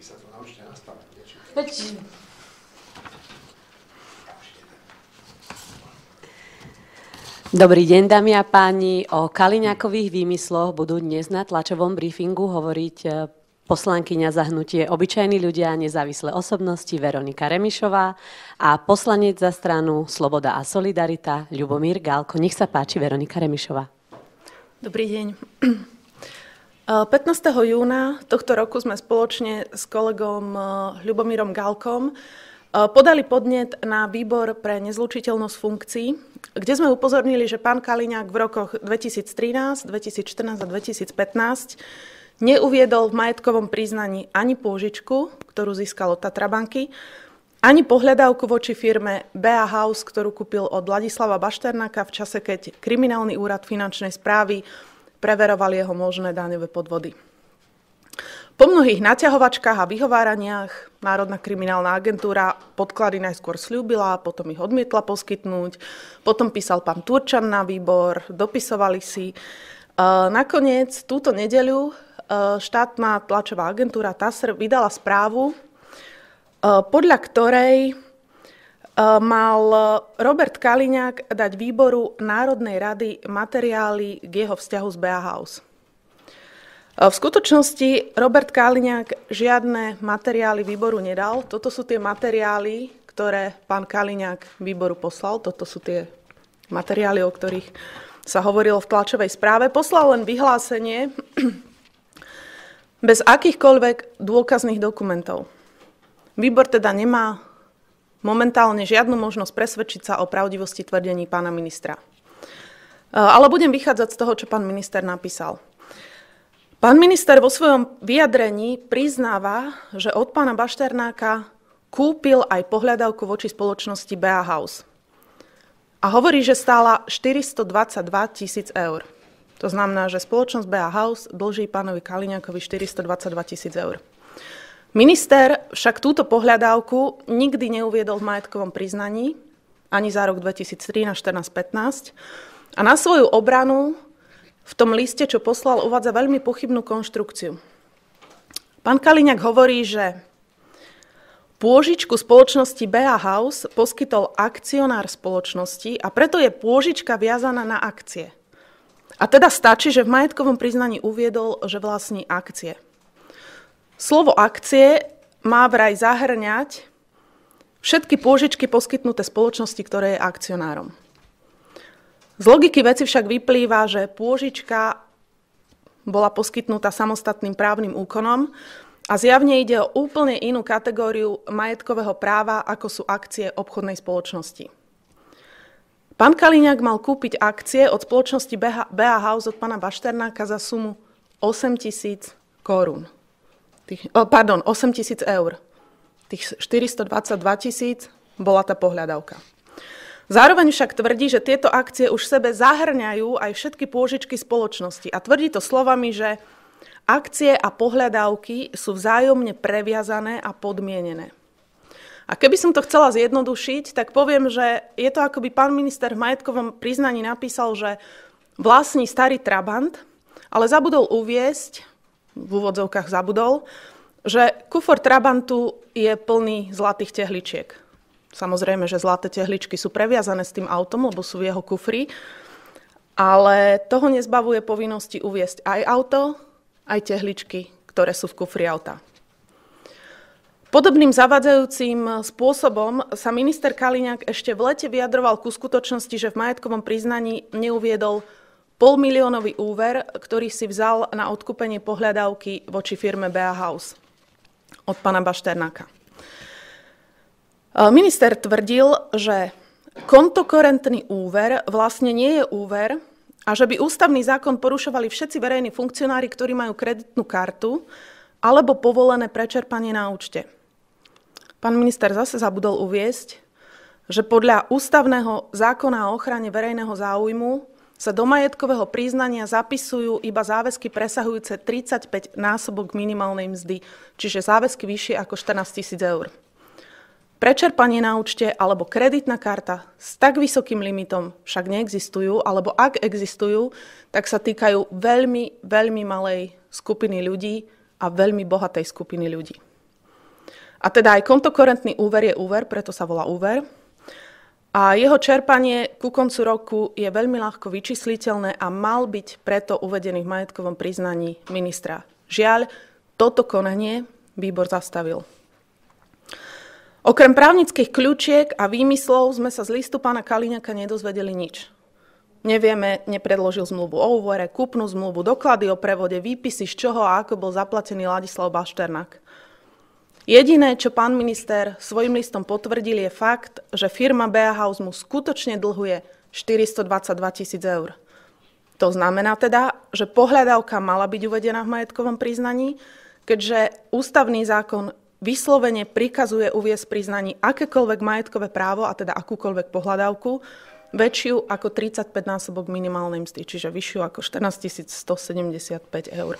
Vy sa to naučte nastavať. Veď... Dobrý deň, dámy a páni. O Kaliňakových výmysloch budú dnes na tlačovom briefingu hovoriť e, poslankyňa za hnutie Obyčajní ľudia, nezávislé osobnosti Veronika Remišová a poslanec za stranu Sloboda a Solidarita Ľubomír Gálko. Nech sa páči, Veronika Remišová. Dobrý deň. 15. júna tohto roku sme spoločne s kolegom e, Ľubomírom Galkom e, podali podnet na výbor pre nezlučiteľnosť funkcií, kde sme upozornili, že pán Kaliňák v rokoch 2013, 2014 a 2015 neuviedol v majetkovom priznaní ani pôžičku, ktorú získal od Tatrabanky, ani pohľadávku voči firme BA House, ktorú kúpil od Ladislava Bašternáka v čase, keď kriminálny úrad finančnej správy preveroval jeho možné daňové podvody. Po mnohých naťahovačkách a vyhováraniach Národná kriminálna agentúra podklady najskôr slúbila, potom ich odmietla poskytnúť, potom písal pán Turčan na výbor, dopisovali si. E, nakoniec túto nedeľu e, štátna tlačová agentúra TASR vydala správu, e, podľa ktorej mal Robert Kaliňák dať výboru Národnej rady materiály k jeho vzťahu s BA House. V skutočnosti Robert Kaliňák žiadne materiály výboru nedal. Toto sú tie materiály, ktoré pán Kaliňák výboru poslal. Toto sú tie materiály, o ktorých sa hovorilo v tlačovej správe. Poslal len vyhlásenie bez akýchkoľvek dôkazných dokumentov. Výbor teda nemá momentálne žiadnu možnosť presvedčiť sa o pravdivosti tvrdení pána ministra. Ale budem vychádzať z toho, čo pán minister napísal. Pán minister vo svojom vyjadrení priznáva, že od pána Bašternáka kúpil aj pohľadavku voči spoločnosti BA House. A hovorí, že stála 422 tisíc eur. To znamená, že spoločnosť BA House dlží pánovi Kaliňakovi 422 tisíc eur. Minister však túto pohľadávku nikdy neuviedol v majetkovom priznaní, ani za rok 2013, 14, 15. A na svoju obranu v tom liste, čo poslal, uvádza veľmi pochybnú konštrukciu. Pán Kaliňák hovorí, že pôžičku spoločnosti BA House poskytol akcionár spoločnosti a preto je pôžička viazaná na akcie. A teda stačí, že v majetkovom priznaní uviedol, že vlastní akcie. Slovo akcie má vraj zahrňať všetky pôžičky poskytnuté spoločnosti, ktoré je akcionárom. Z logiky veci však vyplýva, že pôžička bola poskytnutá samostatným právnym úkonom a zjavne ide o úplne inú kategóriu majetkového práva, ako sú akcie obchodnej spoločnosti. Pán Kaliňák mal kúpiť akcie od spoločnosti BH House od pána Bašternáka za sumu 8 tisíc korún. Oh, pardon, 8 tisíc eur. Tých 422 tisíc bola tá pohľadavka. Zároveň však tvrdí, že tieto akcie už sebe zahrňajú aj všetky pôžičky spoločnosti a tvrdí to slovami, že akcie a pohľadávky sú vzájomne previazané a podmienené. A keby som to chcela zjednodušiť, tak poviem, že je to ako by pán minister v majetkovom priznaní napísal, že vlastní starý Trabant, ale zabudol uviesť, v úvodzovkách zabudol, že kufor Trabantu je plný zlatých tehličiek. Samozrejme, že zlaté tehličky sú previazané s tým autom, lebo sú v jeho kufri, ale toho nezbavuje povinnosti uviesť aj auto, aj tehličky, ktoré sú v kufri auta. Podobným zavadzajúcim spôsobom sa minister Kaliňák ešte v lete vyjadroval ku skutočnosti, že v majetkovom priznaní neuviedol polmiliónový úver, ktorý si vzal na odkúpenie pohľadávky voči firme Bea House od pána Bašternáka. Minister tvrdil, že kontokorentný úver vlastne nie je úver a že by ústavný zákon porušovali všetci verejní funkcionári, ktorí majú kreditnú kartu alebo povolené prečerpanie na účte. Pán minister zase zabudol uviesť, že podľa ústavného zákona o ochrane verejného záujmu sa do majetkového priznania zapisujú iba záväzky presahujúce 35 násobok minimálnej mzdy, čiže záväzky vyššie ako 14 tisíc eur. Prečerpanie na účte alebo kreditná karta s tak vysokým limitom však neexistujú, alebo ak existujú, tak sa týkajú veľmi, veľmi malej skupiny ľudí a veľmi bohatej skupiny ľudí. A teda aj kontokorentný úver je úver, preto sa volá úver. A jeho čerpanie ku koncu roku je veľmi ľahko vyčísliteľné a mal byť preto uvedený v majetkovom priznaní ministra. Žiaľ, toto konanie výbor zastavil. Okrem právnických kľúčiek a výmyslov sme sa z listu pána Kaliňaka nedozvedeli nič. Nevieme, nepredložil zmluvu o úvore, kúpnu zmluvu, doklady o prevode, výpisy z čoho a ako bol zaplatený Ladislav Bašternák. Jediné, čo pán minister svojim listom potvrdil, je fakt, že firma BA House mu skutočne dlhuje 422 tisíc eur. To znamená teda, že pohľadávka mala byť uvedená v majetkovom priznaní, keďže ústavný zákon vyslovene prikazuje uviesť priznaní akékoľvek majetkové právo, a teda akúkoľvek pohľadávku, väčšiu ako 35 násobok minimálnej mzdy, čiže vyššiu ako 14 175 eur.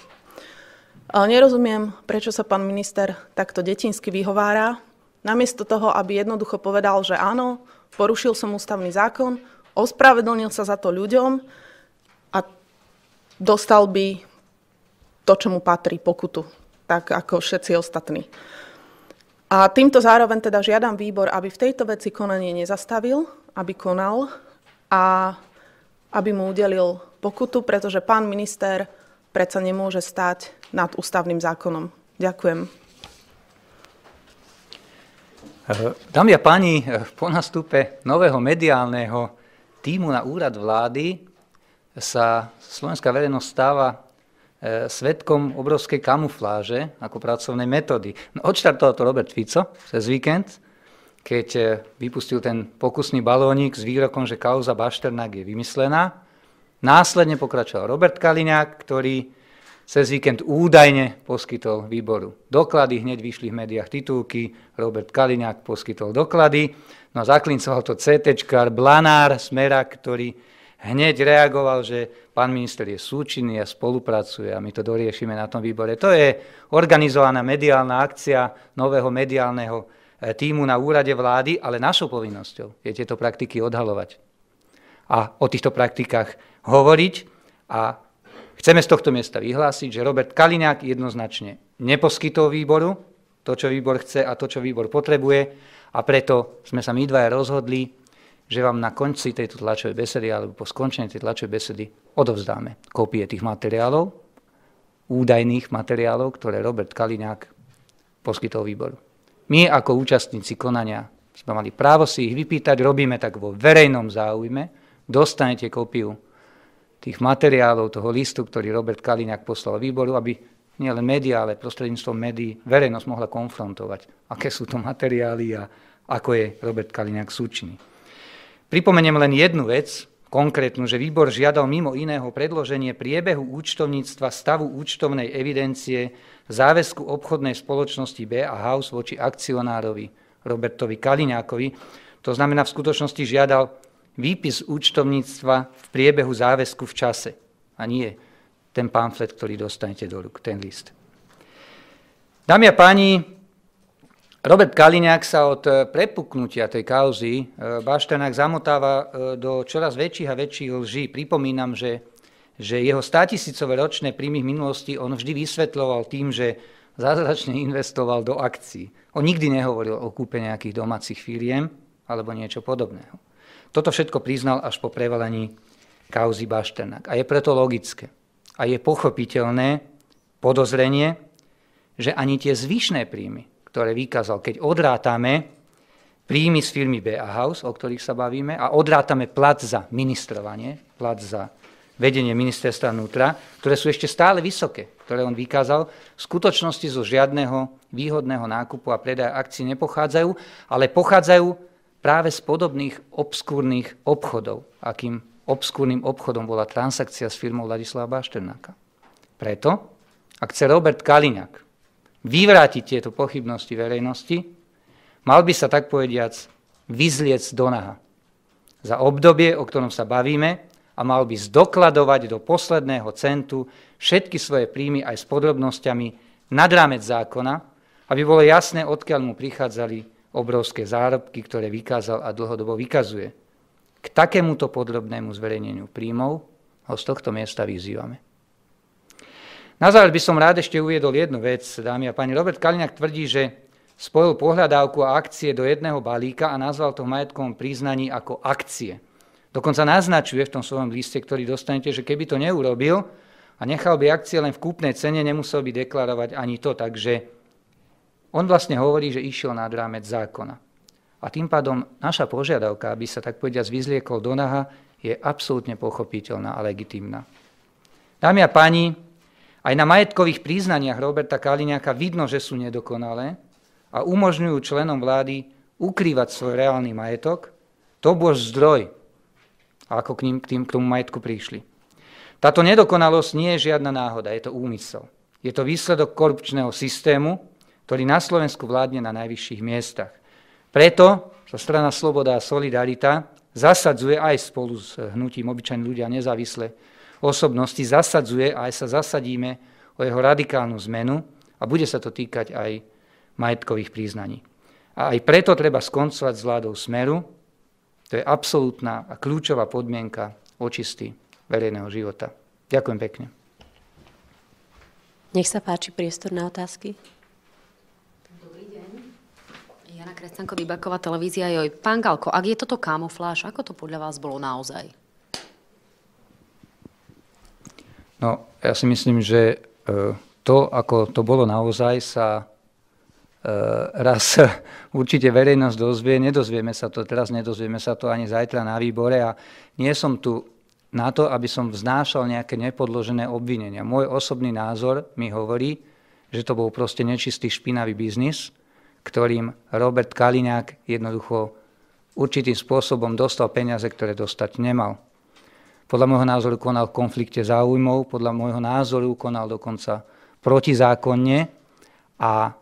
Nerozumiem, prečo sa pán minister takto detinsky vyhovára, namiesto toho, aby jednoducho povedal, že áno, porušil som ústavný zákon, ospravedlnil sa za to ľuďom a dostal by to, čo mu patrí, pokutu, tak ako všetci ostatní. A týmto zároveň teda žiadam výbor, aby v tejto veci konanie nezastavil, aby konal a aby mu udelil pokutu, pretože pán minister predsa nemôže stáť nad ústavným zákonom. Ďakujem. Dámy a páni, po nastupe nového mediálneho týmu na úrad vlády sa slovenská verejnosť stáva e, svetkom obrovskej kamufláže ako pracovnej metódy. No, odštartoval to Robert Fico cez víkend, keď eh, vypustil ten pokusný balónik s výrokom, že kauza Bašternák je vymyslená. Následne pokračoval Robert Kaliňák, ktorý cez víkend údajne poskytol výboru doklady, hneď vyšli v médiách titulky, Robert Kaliňák poskytol doklady, no a zaklincoval to CT, Blanár, Smerak, ktorý hneď reagoval, že pán minister je súčinný a spolupracuje a my to doriešime na tom výbore. To je organizovaná mediálna akcia nového mediálneho E, týmu na úrade vlády, ale našou povinnosťou je tieto praktiky odhalovať a o týchto praktikách hovoriť a chceme z tohto miesta vyhlásiť, že Robert Kaliňák jednoznačne neposkytol výboru to, čo výbor chce a to, čo výbor potrebuje a preto sme sa my dvaja rozhodli, že vám na konci tejto tlačovej besedy alebo po skončení tej tlačovej besedy odovzdáme kópie tých materiálov, údajných materiálov, ktoré Robert Kaliňák poskytol výboru. My ako účastníci konania sme mali právo si ich vypýtať, robíme tak vo verejnom záujme, dostanete kópiu tých materiálov, toho listu, ktorý Robert Kaliňák poslal výboru, aby nielen médiá, ale prostredníctvom médií verejnosť mohla konfrontovať, aké sú to materiály a ako je Robert Kaliňák súčinný. Pripomeniem len jednu vec, konkrétnu, že výbor žiadal mimo iného predloženie priebehu účtovníctva stavu účtovnej evidencie záväzku obchodnej spoločnosti BA House voči akcionárovi Robertovi Kaliňákovi. To znamená, v skutočnosti žiadal výpis účtovníctva v priebehu záväzku v čase a nie ten pamflet, ktorý dostanete do rúk, ten list. Dámy a páni, Robert Kaliňák sa od prepuknutia tej kauzy eh, Baštenák zamotáva eh, do čoraz väčších a väčších lží. Pripomínam, že, že jeho státisícové ročné príjmy v minulosti on vždy vysvetloval tým, že zázračne investoval do akcií. On nikdy nehovoril o kúpe nejakých domácich firiem alebo niečo podobného. Toto všetko priznal až po prevalení kauzy Bašternák. A je preto logické a je pochopiteľné podozrenie, že ani tie zvyšné príjmy, ktoré vykázal, keď odrátame príjmy z firmy BA House, o ktorých sa bavíme, a odrátame plat za ministrovanie, plat za vedenie ministerstva vnútra, ktoré sú ešte stále vysoké, ktoré on vykázal, v skutočnosti zo žiadneho výhodného nákupu a predaja akcií nepochádzajú, ale pochádzajú práve z podobných obskúrnych obchodov, akým obskúrnym obchodom bola transakcia s firmou Ladislava Bašternáka. Preto, ak chce Robert Kaliňák vyvrátiť tieto pochybnosti verejnosti, mal by sa tak povediac vyzliec do naha za obdobie, o ktorom sa bavíme a mal by zdokladovať do posledného centu všetky svoje príjmy aj s podrobnosťami nad rámec zákona, aby bolo jasné, odkiaľ mu prichádzali obrovské zárobky, ktoré vykázal a dlhodobo vykazuje. K takémuto podrobnému zverejneniu príjmov ho z tohto miesta vyzývame. Na záver by som rád ešte uviedol jednu vec, dámy a páni. Robert Kaliňák tvrdí, že spojil pohľadávku a akcie do jedného balíka a nazval to v majetkovom priznaní ako akcie. Dokonca naznačuje v tom svojom liste, ktorý dostanete, že keby to neurobil a nechal by akcie len v kúpnej cene, nemusel by deklarovať ani to. Takže on vlastne hovorí, že išiel nad rámec zákona. A tým pádom naša požiadavka, aby sa tak povediať vyzliekol do naha, je absolútne pochopiteľná a legitimná. Dámy a páni, aj na majetkových príznaniach Roberta Kaliňáka vidno, že sú nedokonalé, a umožňujú členom vlády ukrývať svoj reálny majetok, to bol zdroj, ako k, ním, k, tým, k tomu majetku prišli. Táto nedokonalosť nie je žiadna náhoda, je to úmysel. Je to výsledok korupčného systému, ktorý na Slovensku vládne na najvyšších miestach. Preto sa strana Sloboda a Solidarita zasadzuje aj spolu s hnutím obyčajní ľudia nezávislé osobnosti, zasadzuje a aj sa zasadíme o jeho radikálnu zmenu a bude sa to týkať aj majetkových príznaní. A aj preto treba skoncovať s vládou Smeru. To je absolútna a kľúčová podmienka očisty verejného života. Ďakujem pekne. Nech sa páči priestor na otázky. Jana Kresťanko, Dybaková televízia. Joj, pán Galko, ak je toto kamufláž, ako to podľa vás bolo naozaj? No, ja si myslím, že e, to, ako to bolo naozaj, sa Eh, raz určite verejnosť dozvie, nedozvieme sa to teraz, nedozvieme sa to ani zajtra na výbore a nie som tu na to, aby som vznášal nejaké nepodložené obvinenia. Môj osobný názor mi hovorí, že to bol proste nečistý špinavý biznis, ktorým Robert Kaliňák jednoducho určitým spôsobom dostal peniaze, ktoré dostať nemal. Podľa môjho názoru konal v konflikte záujmov, podľa môjho názoru konal dokonca protizákonne a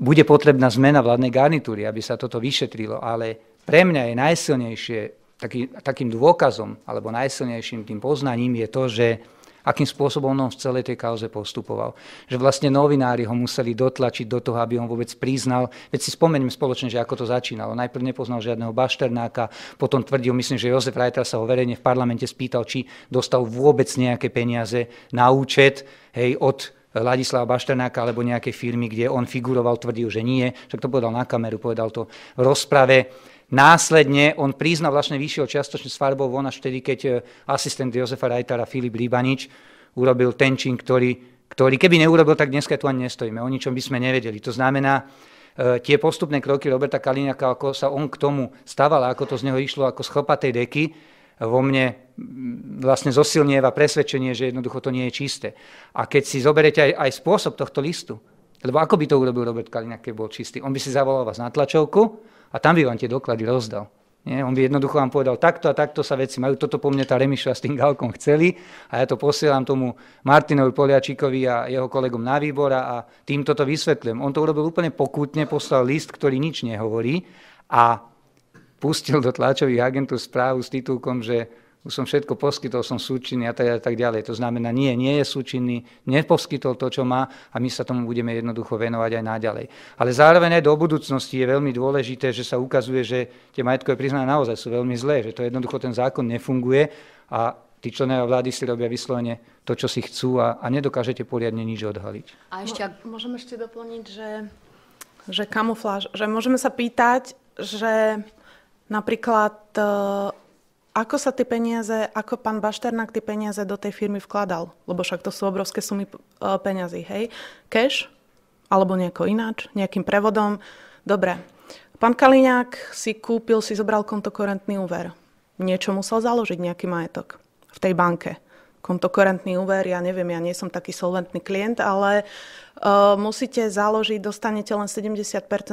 bude potrebná zmena vládnej garnitúry, aby sa toto vyšetrilo, ale pre mňa je najsilnejšie, taký, takým dôkazom, alebo najsilnejším tým poznaním je to, že akým spôsobom on v celej tej kauze postupoval. Že vlastne novinári ho museli dotlačiť do toho, aby on vôbec priznal. Veď si spomeňme spoločne, že ako to začínalo. Najprv nepoznal žiadneho Bašternáka, potom tvrdil, myslím, že Jozef Reiter sa ho verejne v parlamente spýtal, či dostal vôbec nejaké peniaze na účet hej, od Ladislava Bašternáka alebo nejakej firmy, kde on figuroval, tvrdil, že nie. Však to povedal na kameru, povedal to v rozprave. Následne on priznal, vlastne vyšiel čiastočne s farbou von až vtedy, keď e, asistent Jozefa Rajtara Filip Líbanič urobil ten čin, ktorý, ktorý keby neurobil, tak dneska tu ani nestojíme. O ničom by sme nevedeli. To znamená, e, tie postupné kroky Roberta Kaliňaka, ako sa on k tomu staval, ako to z neho išlo ako z chlpatej deky, vo mne vlastne zosilnieva presvedčenie, že jednoducho to nie je čisté. A keď si zoberete aj, aj spôsob tohto listu, lebo ako by to urobil Robert Kaliňák, keď bol čistý? On by si zavolal vás na tlačovku a tam by vám tie doklady rozdal. Nie? On by jednoducho vám povedal, takto a takto sa veci majú, toto po mne tá Remiša s tým Galkom chceli a ja to posielam tomu Martinovi Poliačikovi a jeho kolegom na výbor a týmto to vysvetlím. On to urobil úplne pokutne, poslal list, ktorý nič nehovorí a pustil do tlačových agentúr správu s titulkom, že už som všetko poskytol, som súčinný a tak, a tak ďalej. To znamená, nie, nie je súčinný, neposkytol to, čo má a my sa tomu budeme jednoducho venovať aj naďalej. Ale zároveň aj do budúcnosti je veľmi dôležité, že sa ukazuje, že tie majetkové priznania naozaj sú veľmi zlé, že to jednoducho ten zákon nefunguje a tí členovia vlády si robia vyslovene to, čo si chcú a, a nedokážete poriadne nič odhaliť. A ešte... Môžem ešte doplniť, že, že kamufláž, že môžeme sa pýtať, že Napríklad, e, ako sa tie peniaze, ako pán Bašternák tie peniaze do tej firmy vkladal? Lebo však to sú obrovské sumy e, peňazí, hej? Cash? Alebo nejako ináč? Nejakým prevodom? Dobre. Pán Kaliňák si kúpil, si zobral kontokorentný úver. Niečo musel založiť, nejaký majetok v tej banke kontokorentný úver, ja neviem, ja nie som taký solventný klient, ale uh, musíte založiť, dostanete len 70%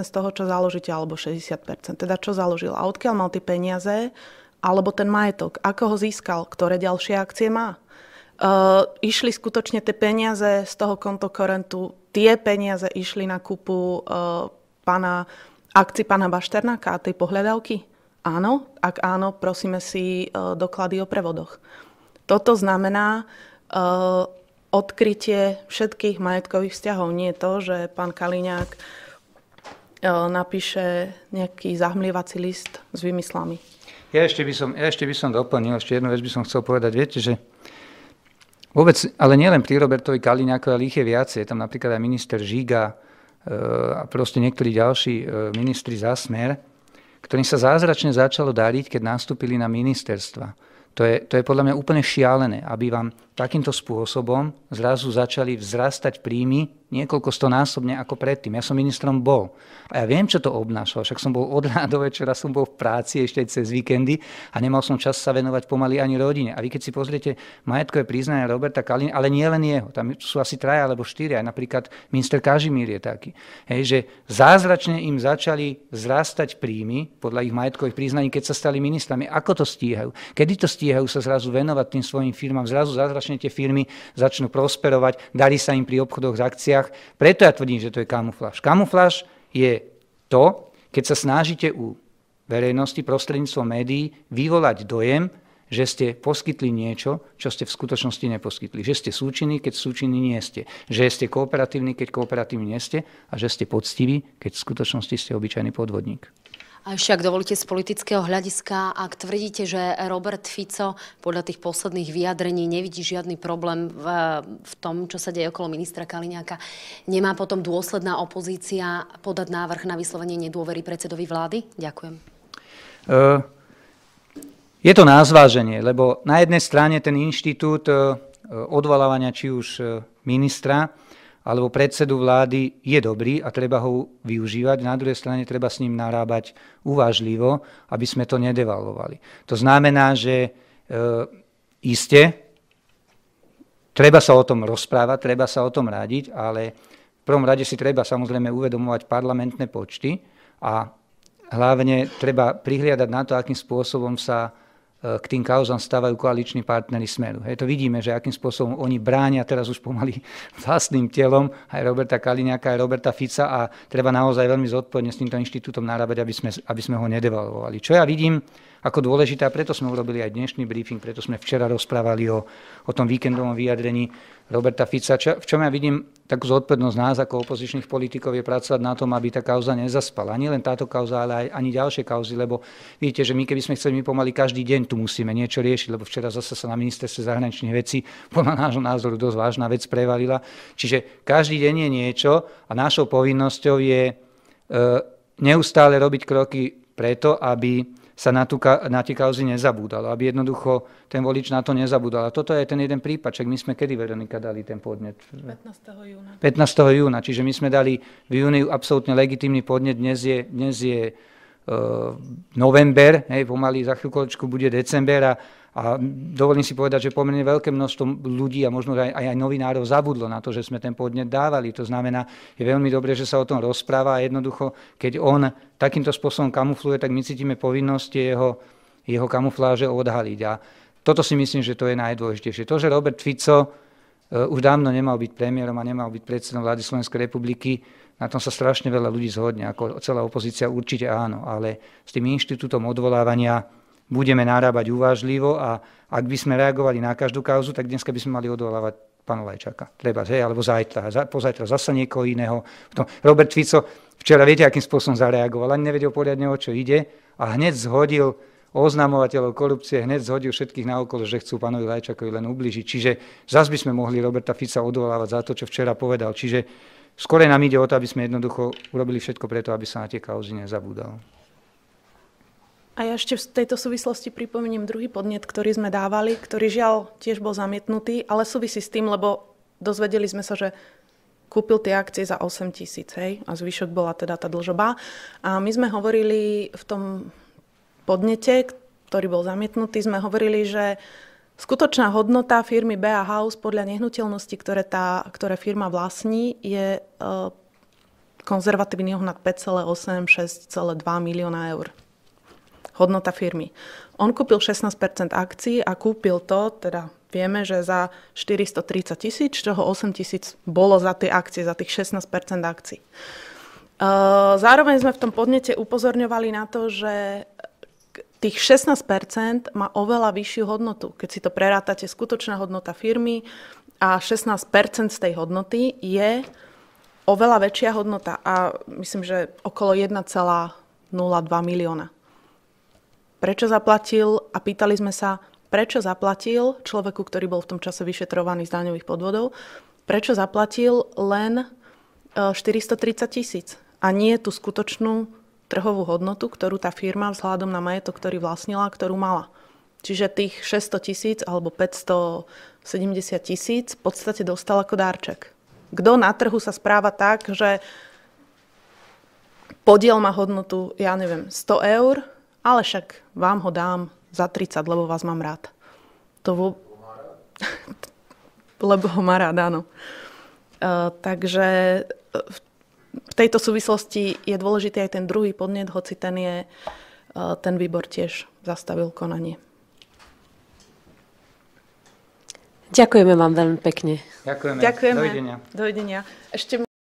z toho, čo založíte, alebo 60%. Teda čo založil a odkiaľ mal tie peniaze, alebo ten majetok, ako ho získal, ktoré ďalšie akcie má. Uh, išli skutočne tie peniaze z toho kontokorentu, tie peniaze išli na kúpu uh, pána, akci pána Bašternáka a tej pohľadavky? Áno, ak áno, prosíme si uh, doklady o prevodoch. Toto znamená uh, odkrytie všetkých majetkových vzťahov. Nie to, že pán Kaliňák napíše nejaký zahmlievací list s vymyslami. Ja ešte by som, ja ešte by som doplnil, ešte jednu vec by som chcel povedať. Viete, že vôbec, ale nielen pri Robertovi Kaliňákovi, ale ich je viacej. Je tam napríklad aj minister Žiga, a proste niektorí ďalší e, ministri za smer, ktorým sa zázračne začalo dariť, keď nastúpili na ministerstva. To je, to je podľa mňa úplne šialené, aby vám takýmto spôsobom zrazu začali vzrastať príjmy niekoľko stonásobne ako predtým. Ja som ministrom bol. A ja viem, čo to obnášalo. Však som bol od rána do večera, som bol v práci ešte aj cez víkendy a nemal som čas sa venovať pomaly ani rodine. A vy keď si pozriete majetkové priznania Roberta Kalina, ale nie len jeho, tam sú asi traja alebo štyri, aj napríklad minister Kažimír je taký. Hej, že zázračne im začali vzrastať príjmy podľa ich majetkových priznaní, keď sa stali ministrami. Ako to stíhajú? Kedy to stíhajú sa zrazu venovať tým svojim firmám? Zrazu zázračne tie firmy začnú prosperovať, darí sa im pri obchodoch s akciách. Preto ja tvrdím, že to je kamufláž. Kamufláž je to, keď sa snažíte u verejnosti prostredníctvom médií vyvolať dojem, že ste poskytli niečo, čo ste v skutočnosti neposkytli. Že ste súčinní, keď súčinní nie ste. Že ste kooperatívni, keď kooperatívni nie ste. A že ste poctiví, keď v skutočnosti ste obyčajný podvodník. A ešte, ak dovolíte z politického hľadiska, ak tvrdíte, že Robert Fico podľa tých posledných vyjadrení nevidí žiadny problém v, v tom, čo sa deje okolo ministra Kaliňáka, nemá potom dôsledná opozícia podať návrh na vyslovenie nedôvery predsedovi vlády? Ďakujem. Uh, je to na zváženie, lebo na jednej strane ten inštitút uh, odvolávania či už uh, ministra alebo predsedu vlády je dobrý a treba ho využívať. Na druhej strane treba s ním narábať uvážlivo, aby sme to nedevalovali. To znamená, že e, iste treba sa o tom rozprávať, treba sa o tom radiť, ale v prvom rade si treba samozrejme uvedomovať parlamentné počty a hlavne treba prihliadať na to, akým spôsobom sa k tým kauzám stávajú koaliční partnery Smeru. Hej, to vidíme, že akým spôsobom oni bránia teraz už pomaly vlastným telom aj Roberta Kaliňáka, aj Roberta Fica a treba naozaj veľmi zodpovedne s týmto inštitútom narábať, aby sme, aby sme ho nedevalovali. Čo ja vidím ako dôležité a preto sme urobili aj dnešný briefing, preto sme včera rozprávali o, o tom víkendovom vyjadrení Roberta Fica. Čo, v čom ja vidím takú zodpovednosť nás ako opozičných politikov je pracovať na tom, aby tá kauza nezaspala. Nie len táto kauza, ale aj ani ďalšie kauzy, lebo vidíte, že my keby sme chceli, my pomaly každý deň tu musíme niečo riešiť, lebo včera zase sa na ministerstve zahraničných vecí podľa nášho názoru dosť vážna vec prevalila. Čiže každý deň je niečo a našou povinnosťou je e, neustále robiť kroky preto, aby sa na, tú, na tie kauzy nezabúdalo, aby jednoducho ten volič na to nezabúdal. A toto je ten jeden prípad, čak my sme kedy, Veronika, dali ten podnet? 15. júna. 15. júna, čiže my sme dali v júni absolútne legitímny podnet, dnes je, dnes je uh, november, hej, pomaly za chvíľkočku bude december a a dovolím si povedať, že pomerne veľké množstvo ľudí a možno aj, aj novinárov zabudlo na to, že sme ten podnet dávali. To znamená, je veľmi dobré, že sa o tom rozpráva a jednoducho, keď on takýmto spôsobom kamufluje, tak my cítime povinnosť jeho, jeho kamufláže odhaliť. A toto si myslím, že to je najdôležitejšie. To, že Robert Fico uh, už dávno nemal byť premiérom a nemal byť predsedom vlády Slovenskej republiky, na tom sa strašne veľa ľudí zhodne, ako celá opozícia určite áno, ale s tým inštitútom odvolávania budeme narábať uvážlivo a ak by sme reagovali na každú kauzu, tak dneska by sme mali odvolávať pána Lajčaka. Treba, hej, alebo zajtra, pozajtra zasa niekoho iného. Robert Fico včera viete, akým spôsobom zareagoval, ani nevedel poriadne, o čo ide a hneď zhodil oznamovateľov korupcie, hneď zhodil všetkých naokolo, že chcú pánovi Lajčakovi len ubližiť. Čiže zase by sme mohli Roberta Fica odvolávať za to, čo včera povedal. Čiže skôr nám ide o to, aby sme jednoducho urobili všetko preto, aby sa na tie kauzy nezabúdalo. A ja ešte v tejto súvislosti pripomeniem druhý podnet, ktorý sme dávali, ktorý žiaľ tiež bol zamietnutý, ale súvisí s tým, lebo dozvedeli sme sa, že kúpil tie akcie za 8 tisíc, a zvyšok bola teda tá dlžoba. A my sme hovorili v tom podnete, ktorý bol zamietnutý, sme hovorili, že skutočná hodnota firmy BA House podľa nehnuteľnosti, ktoré, tá, ktoré firma vlastní, je e, konzervatívny ohľad 5,8, 6,2 milióna eur hodnota firmy. On kúpil 16% akcií a kúpil to, teda vieme, že za 430 tisíc, z čoho 8 tisíc bolo za tie akcie, za tých 16% akcií. Zároveň sme v tom podnete upozorňovali na to, že tých 16% má oveľa vyššiu hodnotu. Keď si to prerátate, skutočná hodnota firmy a 16% z tej hodnoty je oveľa väčšia hodnota a myslím, že okolo 1,02 milióna prečo zaplatil a pýtali sme sa, prečo zaplatil človeku, ktorý bol v tom čase vyšetrovaný z daňových podvodov, prečo zaplatil len 430 tisíc. A nie tú skutočnú trhovú hodnotu, ktorú tá firma vzhľadom na majetok, ktorý vlastnila, ktorú mala. Čiže tých 600 tisíc alebo 570 tisíc v podstate dostal ako dárček. Kto na trhu sa správa tak, že podiel má hodnotu, ja neviem, 100 eur, ale však vám ho dám za 30, lebo vás mám rád. To vo... lebo ho má rád, áno. Uh, takže e, v tejto súvislosti je dôležitý aj ten druhý podnet, hoci ten je, uh, ten výbor tiež zastavil konanie. Ďakujeme vám veľmi pekne. Ďakujeme. Ďakujeme. Dovidenia. Dovidenia. Ešte